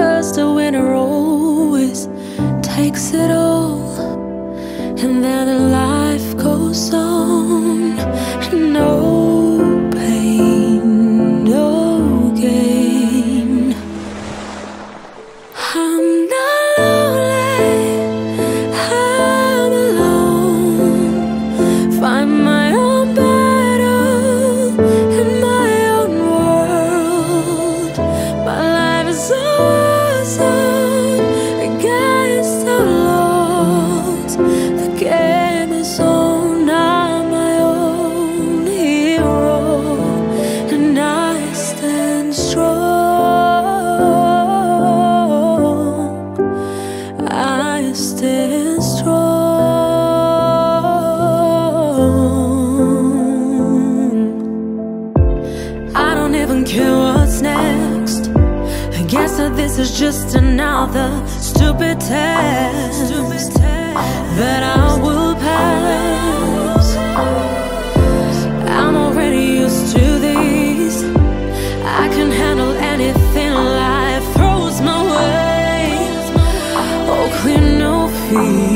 As the winner always takes it all, and then life goes on. No don't even care what's next. I guess that this is just another stupid test That I will pass. I'm already used to these. I can handle anything life throws my way. Oh, clear no fear.